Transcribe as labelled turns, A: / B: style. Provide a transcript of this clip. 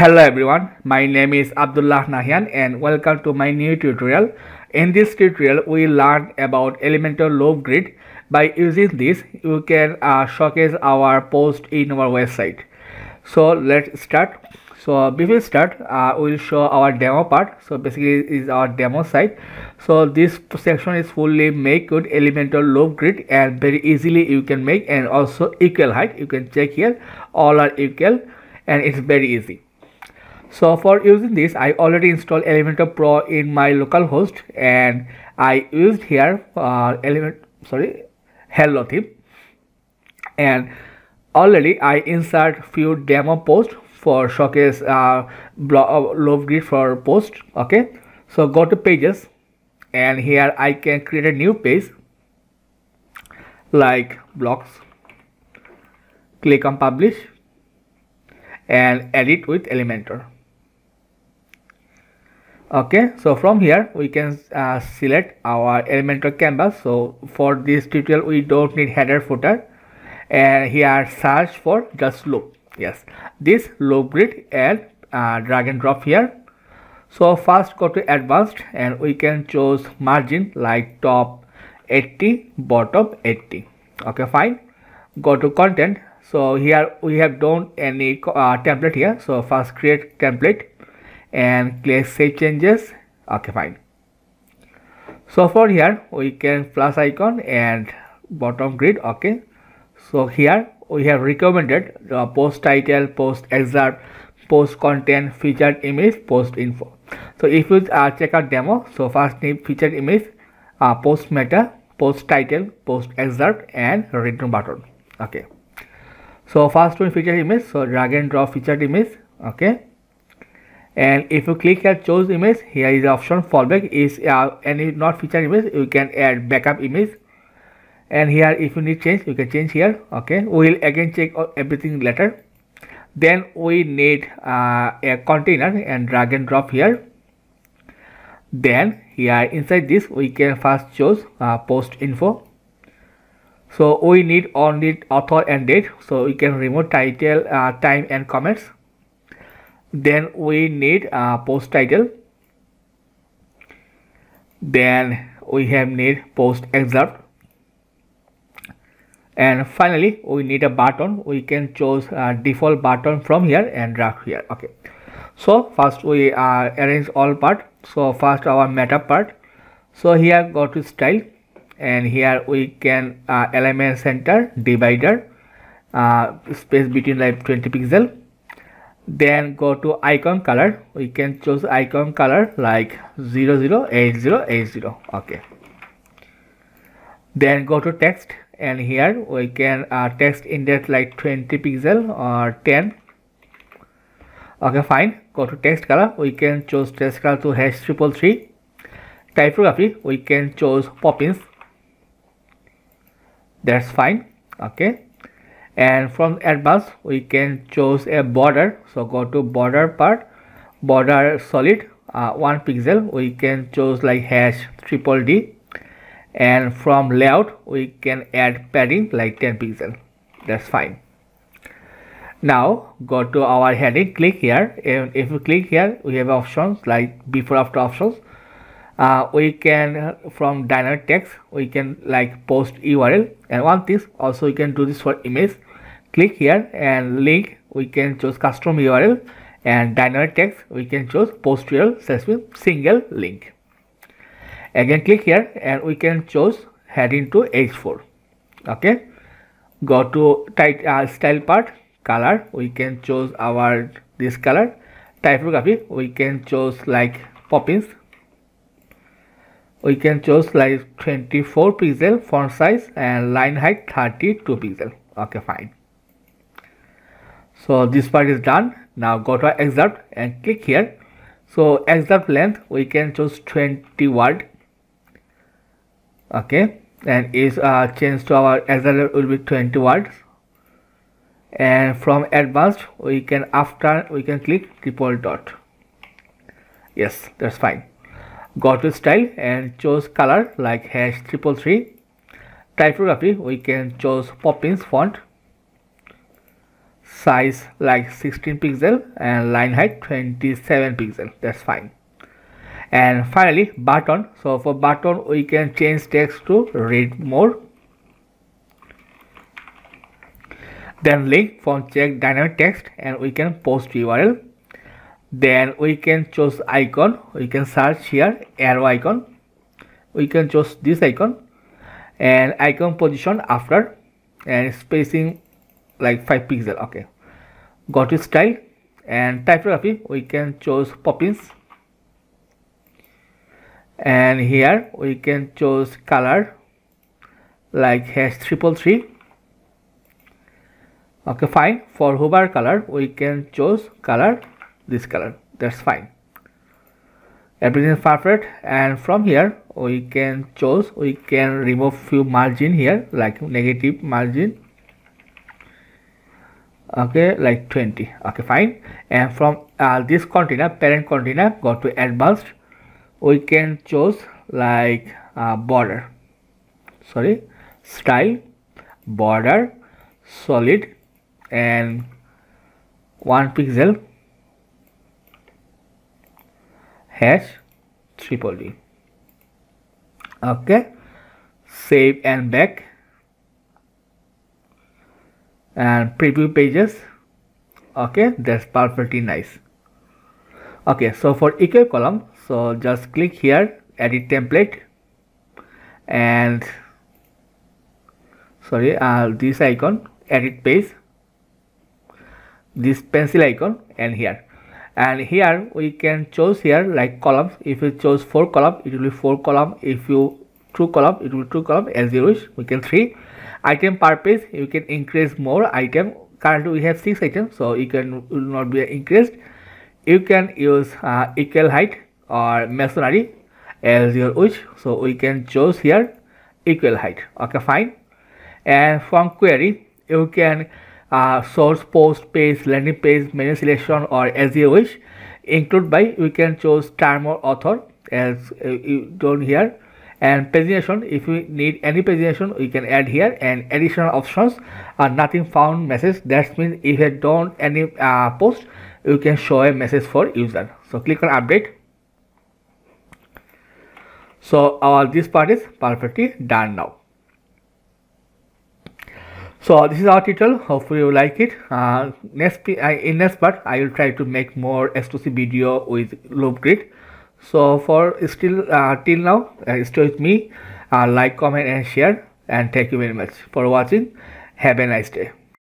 A: Hello everyone, my name is Abdullah Nahian and welcome to my new tutorial. In this tutorial, we learn about Elementor Loop Grid. By using this, you can uh, showcase our post in our website. So let's start. So before we start, uh, we'll show our demo part. So basically is our demo site. So this section is fully make with Elementor Loop Grid and very easily you can make and also equal height. You can check here, all are equal and it's very easy so for using this i already installed elementor pro in my local host and i used here uh, element sorry hello theme and already i insert few demo posts for showcase uh, blog, uh, grid for post okay? So go to pages and here i can create a new page like blocks click on publish and edit with elementor okay so from here we can uh, select our elementor canvas. So for this tutorial we don't need header footer. And here search for just loop. Yes. This loop grid and uh, drag and drop here. So first go to advanced and we can choose margin like top 80 bottom 80 okay fine. Go to content. So here we have done any uh, template here. So first create template and click save changes. Okay fine. So for here we can plus icon and bottom grid okay. So here we have recommended the post title post excerpt post content featured image post info. So if you uh, check out demo so first need featured image uh, post meta post title post excerpt and return button. Okay. So first one featured image so drag and drop featured image okay and if you click here choose image here is the option fallback is uh, any not feature image you can add backup image. And here if you need change you can change here okay? We will again check everything later. Then we need uh, a container and drag and drop here. Then here inside this we can first choose uh, post info. So we need only author and date. So we can remove title uh, time and comments then we need a post title. Then we have need post excerpt and finally we need a button. We can choose a default button from here and drag here. Okay. So first we uh, arrange all part. So first our meta part. So here go to style. And here we can uh, element center divider uh, space between like 20 pixel then go to icon color. We can choose icon color like 008080 okay. Then go to text. And here we can uh, text index like 20 pixel or 10 okay fine. Go to text color. We can choose text color to hash triple three. Typography. We can choose poppins. That's fine. Okay and from advanced we can choose a border. So go to border part border solid uh, one pixel. We can choose like hash triple d. And from layout we can add padding like 10 pixel. That's fine. Now go to our heading click here. And if you click here we have options like before after options. Uh, we can from dynamic text we can like post url and one thing also we can do this for image click here and link we can choose custom url and dynamic text we can choose post url single link. Again click here and we can choose heading to h4 okay? Go to type uh, style part color we can choose our this color. Typography we can choose like poppins. We can choose like 24 pixel font size and line height 32 pixel. Okay fine so this part is done. Now go to excerpt and click here. So excerpt length we can choose 20 word. Okay. And is uh, changed to our excerpt will be 20 words. And from advanced we can after we can click triple dot. Yes that's fine. Go to style and choose color like hash triple three. Typography we can choose poppins font size like 16 pixel and line height 27 pixel. That's fine. And finally button. So for button we can change text to read more then link from check dynamic text and we can post url then we can choose icon. We can search here arrow icon. We can choose this icon. And icon position after. And spacing like 5 pixel okay. Go to style and typography we can choose poppins. And here we can choose color like hash triple three. Okay fine. For hover color we can choose color this color. That's fine. Everything is perfect. And from here we can choose we can remove few margin here like negative margin okay like 20 okay fine. And from uh, this container parent container go to advanced. We can choose like uh, border. Sorry style border solid and one pixel hash triple D. Okay save and back and preview pages. Okay that's perfectly nice. Okay so for equal column so just click here edit template. And sorry uh, this icon edit page. This pencil icon and here. And here we can choose here like columns. If you choose four column it will be four column. If you two column it will be two column. As you wish we can three item per page you can increase more item. Currently we have six items so you can will not be increased. You can use uh, equal height or masonry as your wish so we can choose here equal height. Okay fine. And from query you can uh, source post page landing page menu selection or as you wish. Include by we can choose term or author as uh, you don't here and pagination if we need any pagination we can add here. And additional options are nothing found message. That means if you don't any uh, post you can show a message for user. So click on update. So our this part is perfectly done now. So this is our tutorial. Hopefully you like it. Uh, next uh, in next part i will try to make more exclusive video with loop grid so for still uh, till now uh, stay with me uh, like comment and share and thank you very much for watching. Have a nice day